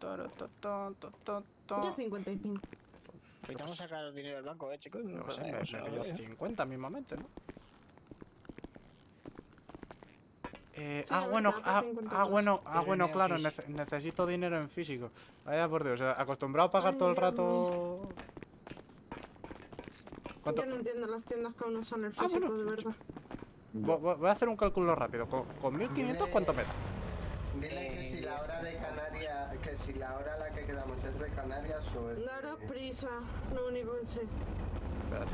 Yo 55. Necesitamos sacar dinero del banco, eh, chicos. No sé, me, me ver. 50 mismamente, ¿no? Eh, Sí, ah, a ver, bueno, ah, 50 ah, bueno, ah, bueno, claro, nece- necesito dinero en físico. Vaya por Dios, eh, acostumbrado a pagar Ay, todo el rato. ¿Cuánto? Yo no entiendo las tiendas que aún usan el Ah, físico, bueno. de verdad. Vo- vo- Voy a hacer un cálculo rápido. Con, con 1500, ¿cuánto me da? Dile que si la hora si la hora a la que quedamos es de Canarias o es. Daros de- prisa, lo único que sé. Espérate.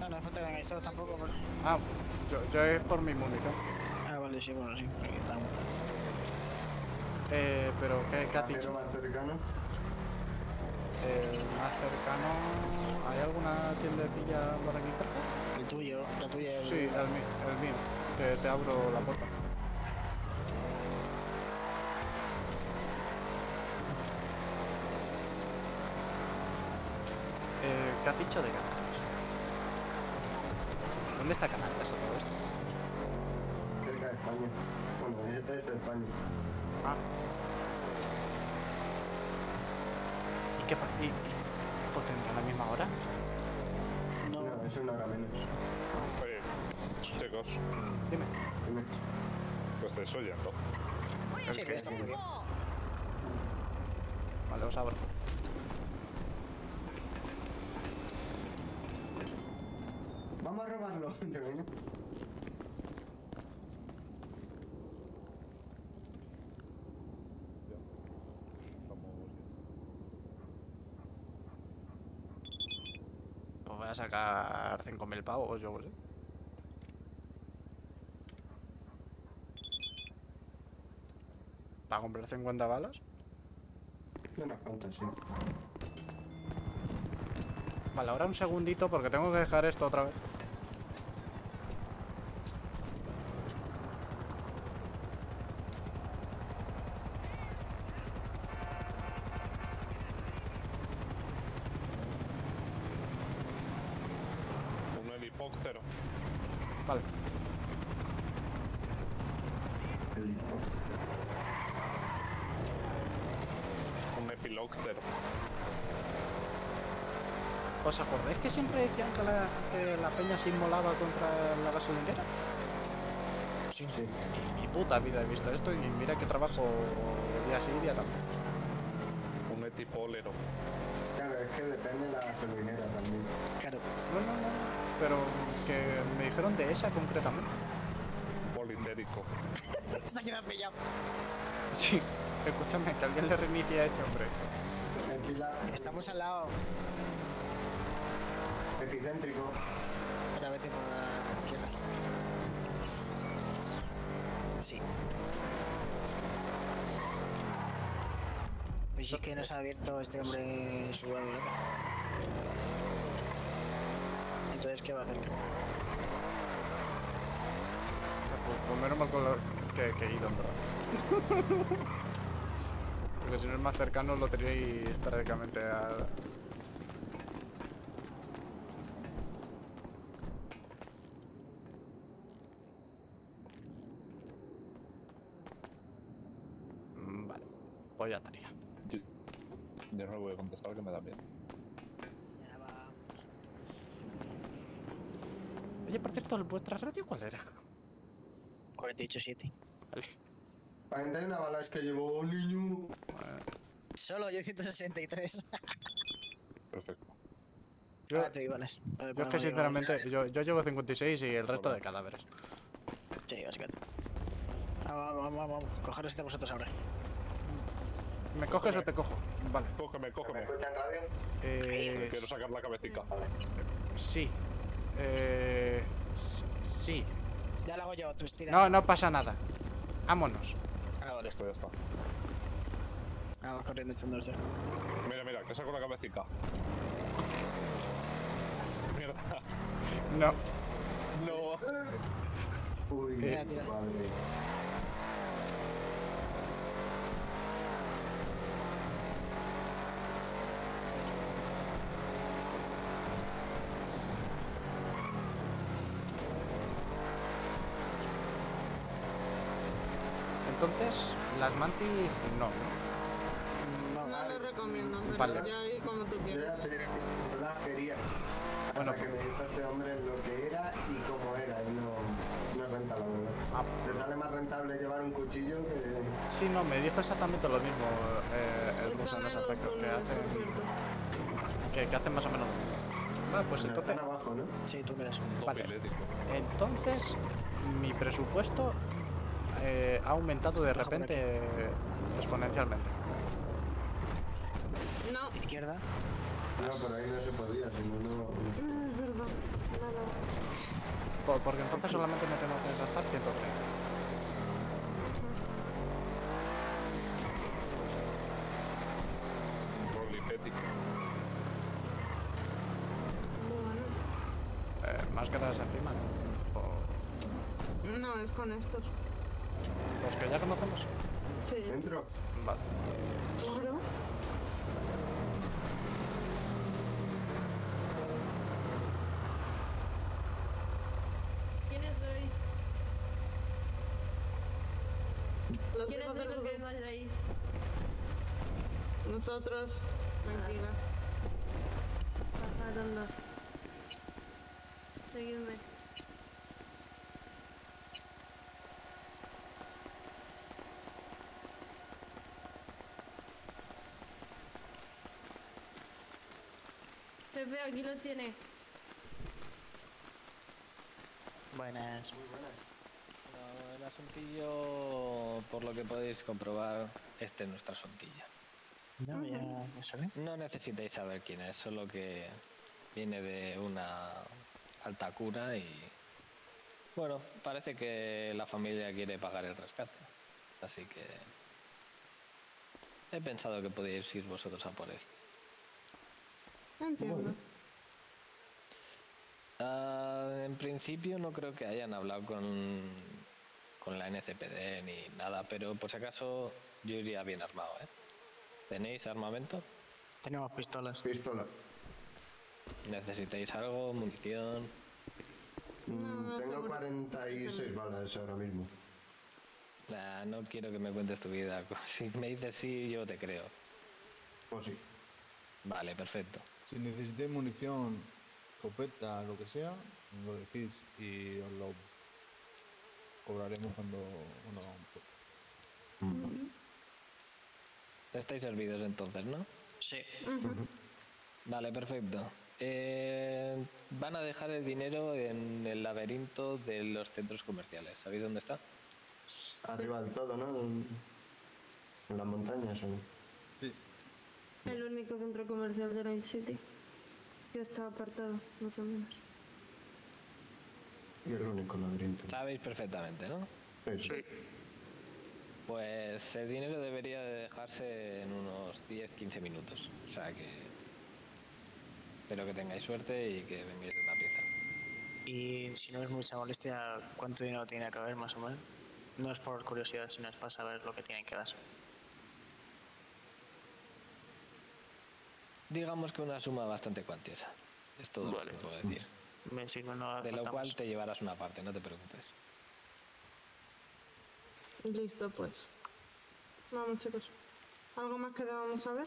No, no hace falta que vengáis todos tampoco. Pero... Ah, yo, yo es por mi munición. Ah, vale, sí, bueno, sí. porque estamos- Eh, pero ¿qué, qué has dicho? más cercano. El más cercano. ¿Hay alguna tiendecilla por aquí cerca? El tuyo, la tuya. el- Sí, el, mi- el mío. Te, te abro la puerta. Eh, ¿Qué has dicho de Canarias? ¿Dónde está Canarias a todo esto? Cerca de España. Bueno, es, es de España. Ah. ¿Y qué y, y- pues tendrá la misma hora? No, No, es una hora menos. Oye, chicos, Dime. Dime. ¿lo estáis oyendo? muy bien. Vale, os abro. Vamos a robarlo. ¿te viene? Pues voy a sacar 5.000 pavos, yo qué sé. ¿Para comprar 50 balas? Unas cuantas, sí. Vale, ahora un segundito porque tengo que dejar esto otra vez. ¿Os acordáis que siempre decían que la, que la peña se inmolaba contra la gasolinera? Sí. Sí. Mi puta vida he visto esto y mira que trabajo día sí día también. Un etipólero. Claro, es que depende de la gasolinera también. Claro. No, no, no. Pero que me dijeron de esa concretamente. Un polindérico. Se ha quedado pillado. Sí. Escúchame, que alguien le reinicie a este hombre. Estamos al lado. epicéntrico. Ahora vete por la izquierda. Sí. Pues sí que nos ha abierto este hombre su lado, ¿no? Entonces, ¿qué va a hacer? Pues, pues menos mal con lo que, que he ido, en verdad. Porque si no es más cercano lo tenéis prácticamente a... Mm, Vale, pues ya estaría. Yo, yo no le voy a contestar que me da miedo. Ya va. Oye, por cierto, ¿vuestra radio cuál era? 48-7. Vale. 41 balas que llevó un niño. Solo yo 163. Perfecto. Yo, Ahora te digo, ver, yo es que sinceramente, yo, yo llevo 56 y el resto de cadáveres. Sí, básicamente. Vamos, vamos, vamos, vamos. Cogeros entre vosotros ahora. ¿Me coges o te cojo? Vale. Cógeme, cógeme. escuchan radio? Eh, Quiero sacar la cabecita. sí. Eh, sí. Ya lo hago yo, tú estira. No, no pasa nada. Vámonos. Ah, Ya vale. está, ya está. Vamos corriendo echándose. Mira, mira, que saco la cabecita. Mierda. No. No. Uy, Tira, tira. padre. Entonces, las mantis no. ¿no? recomiendo, pero Vale. ya ahí como tú quieras. no las quería. Bueno, que me dijo este hombre lo que era y cómo era. Y no, no es renta, la verdad. Ah, Te sale más rentable llevar un cuchillo que... sí, no, me dijo exactamente lo mismo eh, el Están en ese aspecto, que hacen, que, que hacen más o menos lo mismo. Vale, pues entonces, están abajo, ¿no? Sí, tú. Vale. Pilético. entonces mi presupuesto eh, ha aumentado de repente eh, exponencialmente. No, Izquierda. No, por ahí no se podía, si no, no... Ah, es verdad. Nada. Porque entonces solamente me tengo que gastar 130. Prolifético. Bueno. Eh, máscaras encima. O No, es con estos. los que ya conocemos. Sí. ¿Dentro? Vale. Claro. ¿Quiénes sois? Los ¿Quiénes hijos sois del los que vais ahí? Nosotros. Tranquila. Anda. Seguidme. Pepe, aquí lo tiene. Buenas. Bueno, el asuntillo, por lo que podéis comprobar, este es. No, ya, ya sabe. No necesitáis saber quién es, solo que viene de una alta cura y... Bueno, parece que la familia quiere pagar el rescate. Así que... He pensado que podíais ir vosotros a por él. Entiendo. Ah, en principio no creo que hayan hablado con, con la NCPD ni nada, pero por si acaso yo iría bien armado, ¿eh? ¿Tenéis armamento? Tenemos pistolas. Pistola. ¿Necesitáis algo? ¿Munición? Mm, no, tengo seguro. 46 balas ahora mismo. Nah, no quiero que me cuentes tu vida. Si me dices sí, yo te creo. O sí. Vale, perfecto. Si necesitáis munición, escopeta, lo que sea, lo decís y os lo cobraremos cuando, cuando hagamos todo. Estáis servidos entonces, ¿no? Sí. Vale, perfecto. Eh, van a dejar el dinero en el laberinto de los centros comerciales. ¿Sabéis dónde está? Arriba del todo, ¿no? En, en las montañas. ¿o El único centro comercial de Night City. Que está apartado, más o menos. Y el único laberinto. Sabéis perfectamente, ¿no? Sí, sí. Pues el dinero debería de dejarse en unos 10-15 minutos. O sea que... Espero que tengáis suerte y que vengáis de una pieza. Y si no es mucha molestia, ¿cuánto dinero tiene que haber más o menos? No es por curiosidad, sino es para saber lo que tienen que dar. Digamos que una suma bastante cuantiosa. Es todo Vale. lo que puedo decir. Me sirve, no hace De lo cual te llevarás una parte, no te preocupes. Listo, pues. Vamos, chicos. ¿Algo más que debamos saber?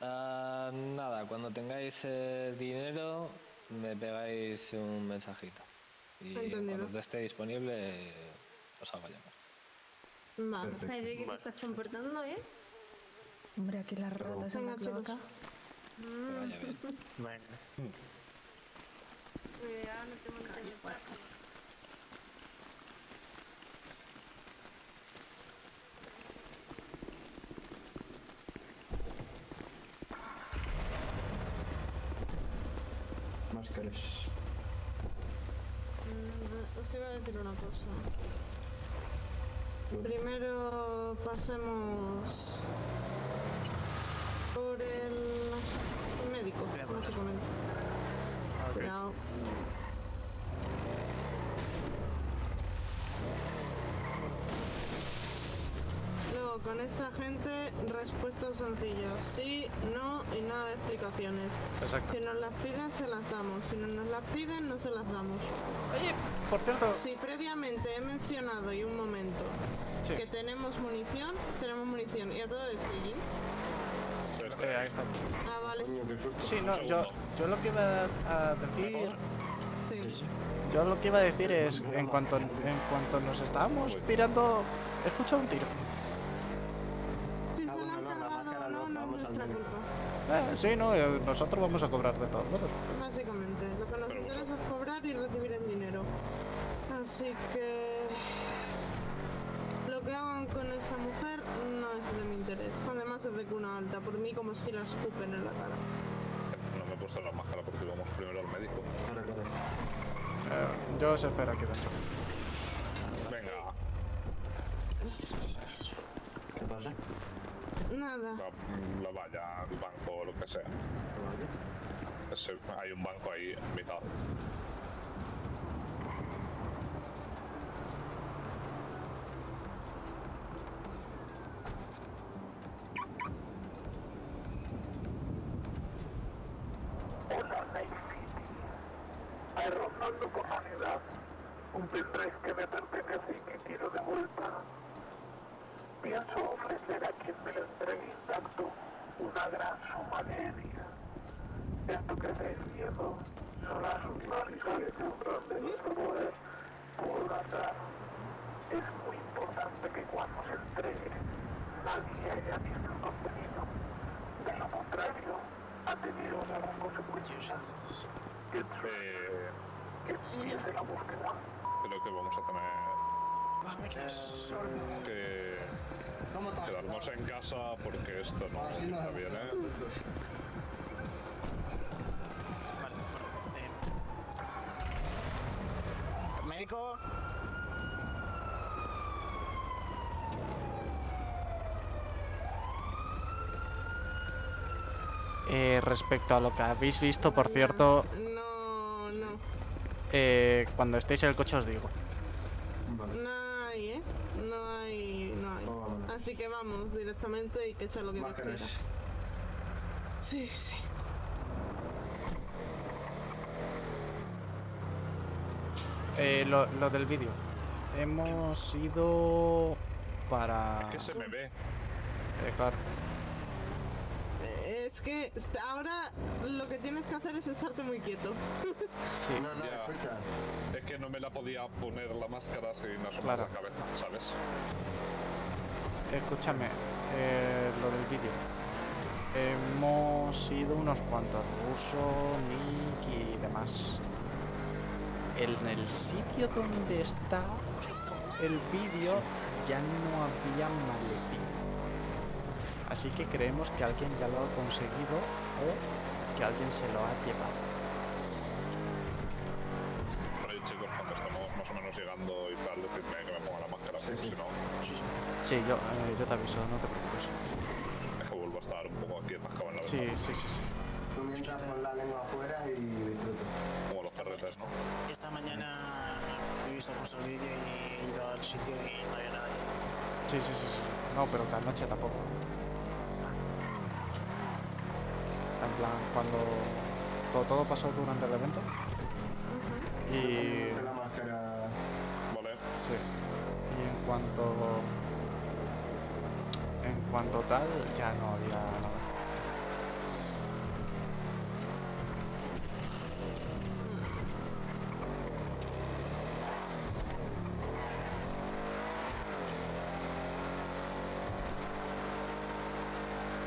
Ah, nada, cuando tengáis eh, dinero me pegáis un mensajito. Y Entendido. cuando esté disponible eh, os hago llamar. Vale. Perfecto. Ay, de que te Vale. estás comportando, ¿eh? Hombre, aquí las ratas en la cloaca. Que vaya bien. Bueno, Cuidado, no te montes de por aquí. Máscaras. Mm, Os iba a decir una cosa. Primero pasemos por el Cuidado. Luego, con esta gente, respuestas sencillas. Sí, no y nada de explicaciones. Exacto. Si nos las piden, se las damos. Si no nos las piden, no se las damos. Oye, por cierto, Si previamente he mencionado y un momento Sí. que tenemos munición, tenemos munición. Y a todo esto, Jin, Eh, ahí está. Ah, vale. Sí, no, yo, yo lo que iba a decir... Sí. Yo lo que iba a decir es, en cuanto, en cuanto nos estábamos pirando, he escuchado un tiro. Si se han no, cargado es nuestra culpa. Eh, sí, no, eh, nosotros vamos a cobrar de todos modos. Como si la escupen en la cara. No me he puesto la máscara porque íbamos primero al médico. Corre, corre. Eh, yo os espero aquí dentro. Venga, ¿Qué pasa? Nada. la, la valla, el banco o lo que sea. Ese- hay un banco ahí en mitad. Hay rondando por la unidad un pendrive que me pertenece y que quiero de vuelta. Pienso ofrecer a quien me lo entregue intacto suma de energía. Esto que te miedo son las últimas visuales de nuestro poder. Por tanto, es muy importante que cuando se entregue nadie haya visto el contenido. De lo contrario, ha tenido una consecuencia. Eh, que empiece la búsqueda. creo que vamos a tener que ¿Cómo te has quedarnos en casa porque esto no está es. bien, ¿eh? Eh, Médico. Eh, respecto a lo que habéis visto, por cierto, No, no. eh, cuando estéis en el coche os digo. Vale. No hay, ¿eh? No hay, no hay. Oh, vale. Así que vamos directamente y que sea lo que Dios quiera. Sí, sí. Eh, lo, lo del vídeo. Hemos ido para... Que se me ve. Eh, claro. Es que ahora lo que tienes que hacer es estarte muy quieto. Sí. No, no, Ya. escucha. Es que no me la podía poner la máscara sin asomar Claro. la cabeza, ¿sabes? Escúchame, eh, lo del vídeo. Hemos ido unos cuantos, Ruso, Nick y demás. En el sitio donde está el vídeo ya no había maletín. Así que creemos que alguien ya lo ha conseguido o que alguien se lo ha llevado. Pero chicos, cuando estemos más o menos llegando y tal, decidme que me ponga la máscara, Sí, sí. Sí, yo, eh, yo te aviso, no te preocupes. es que vuelvo a estar un poco aquí atascado en la Sí, ventana, sí, sí, sí. Tú mientras pon la lengua afuera y disfruta. como los perretes, ¿no? Esta mañana he visto justo el vídeo y he ido al sitio y no había nada. Sí, sí, sí, sí. No, pero que anoche tampoco. En plan, cuando todo, todo pasó durante el evento. Y Ponte la máscara. Vale, sí. Y en cuanto en cuanto tal, ya no había nada.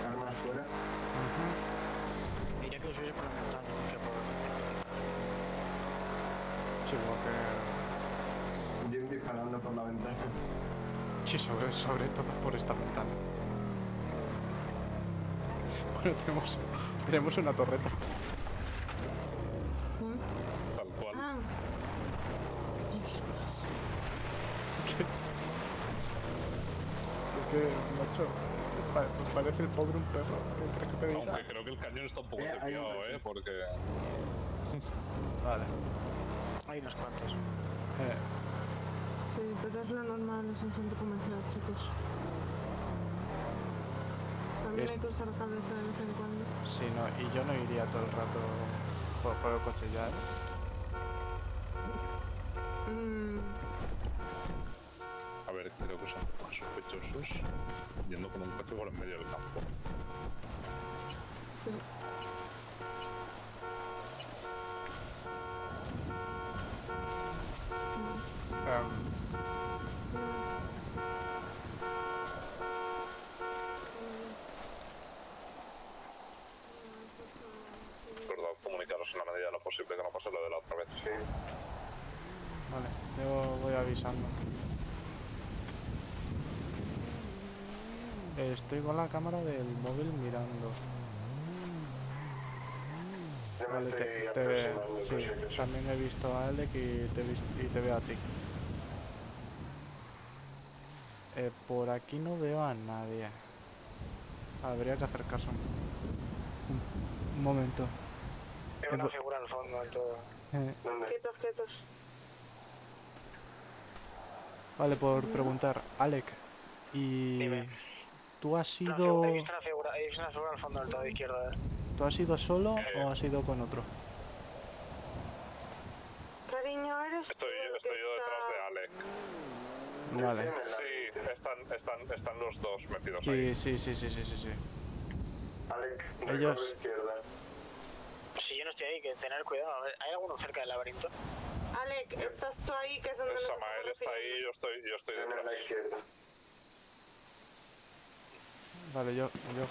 Armas fuera. Diría que os hubiese preguntado que por Sí, porque Jim disparando por la ventana. Sí, sobre, sobre todo por esta ventana. Bueno, tenemos, tenemos una torreta. tal cual. Ah, idiotas. Es que, macho, pa- parece el pobre un perro. ¿Qué crees que te diga? Aunque creo que el cañón está un poco Eh. ¿eh? Porque Vale. Hay unos cuantos. Eh, Sí, pero es lo normal, es un centro comercial, chicos. También hay que usar la cabeza de vez en cuando. sí, no, y yo no iría todo el rato por, por el coche ya. ¿eh? Mm, A ver, creo que son más sospechosos yendo con un coche por en medio del campo. Sí. Em, Verdad, comunicaros en la medida de lo posible que no pase lo de la otra vez. Sí. vale, yo voy avisando. Estoy con la cámara del móvil mirando. Vale, te, te ve- sí, también he visto a Alec y te, y te veo a ti. Eh, por aquí no veo a nadie. Habría que hacer caso. Un, un momento. Eh, una bu- figura al fondo del todo. Eh, Quietos, quietos. vale, por preguntar, Alec, ¿y Dime. Tú has Una ido, figura- He visto una figura, he visto una figura al fondo del todo izquierdo. eh. tú has ido solo o has ido con otro? Cariño, eres Estoy, tú el estoy yo detrás de Alec. Vale. Sí, están, están, están los dos metidos Sí, ahí. sí, sí, sí, sí, sí, sí. Alex, Ellos- recorre izquierda. Si yo no estoy ahí, que tener cuidado. A ver, ¿Hay alguno cerca del laberinto? Alec, estás tú ahí, que es donde nos Samael está ahí, yo estoy, yo estoy En detrás. la izquierda. Vale, yo, yo.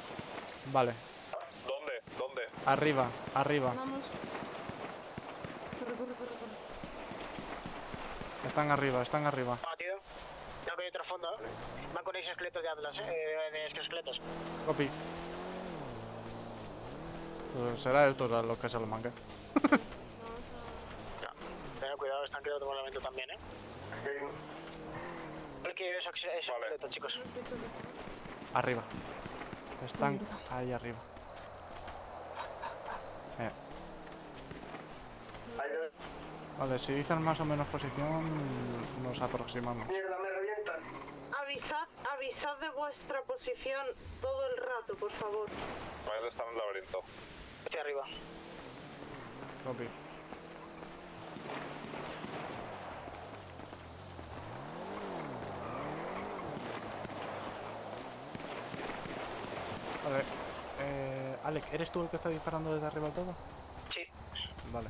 Vale, ¿Dónde? ¿Dónde? arriba, arriba. Vamos. Corre, corre, corre, corre. Están arriba, están arriba. Batido. Creo que hay otro fondo. Van con esqueletos de Atlas, eh, de esqueletos. Copy. Pues será esto lo que se lo manque. No. Tened cuidado, están creando un elemento también, eh. Hay que esos esos esqueletos, chicos. Arriba. Están ahí arriba. Eh. Vale, si dicen más o menos posición, nos aproximamos. Mierda, me revientan. Avisad, avisad de vuestra posición todo el rato, por favor. Samael está en el laberinto. Estoy arriba. Copy. Vale. Eh, Alec, ¿eres tú el que está disparando desde arriba todo? Sí. Vale.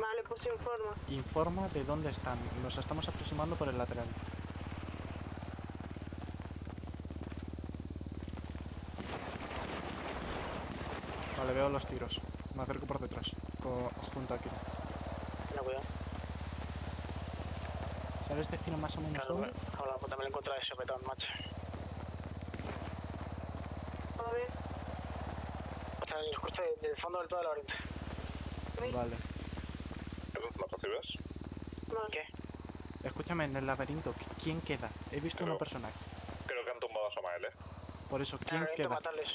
Vale, pues informa. Informa de dónde están. Nos estamos aproximando por el lateral. Vale, veo los tiros. Me acerco por detrás. junto aquí. Tened cuidado. ¿Sabes decir más o menos Claro, dónde? ahora pues también encontré ese sopetón, macho. A ver, O sea, el escucho de- del fondo del todo del laberinto. Vale. ¿Lo recibes? ¿Qué? Escúchame, en el laberinto, ¿qui- ¿quién queda? He visto una Creo- persona. Creo que han tumbado a Samael, eh. Por eso, ¿quién queda? matarles.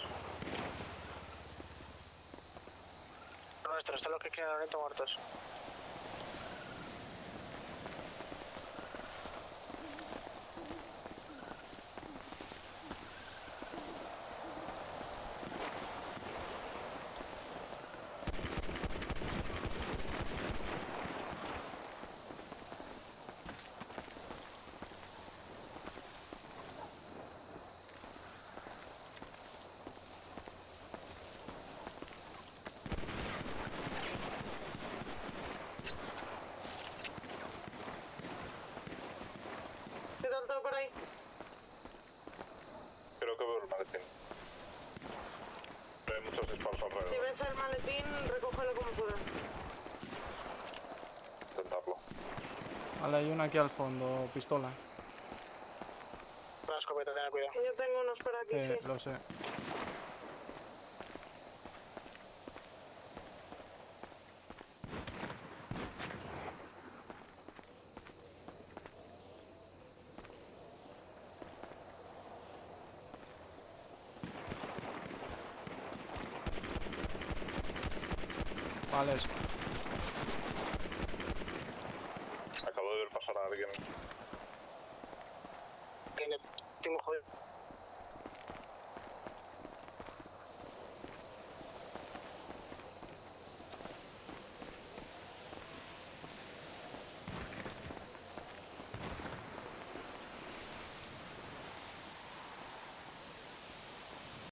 Los nuestros, son los que laberinto muertos. ¿qué tal todo por ahí? Creo que veo el maletín. Hay muchos disparos Si alrededor. ves el maletín, recógelo como puedas. Intentarlo. Vale, hay una aquí al fondo, pistola. Una escopeta, tened cuidado. Yo tengo unos por aquí, Eh, sí. lo sé. Vale,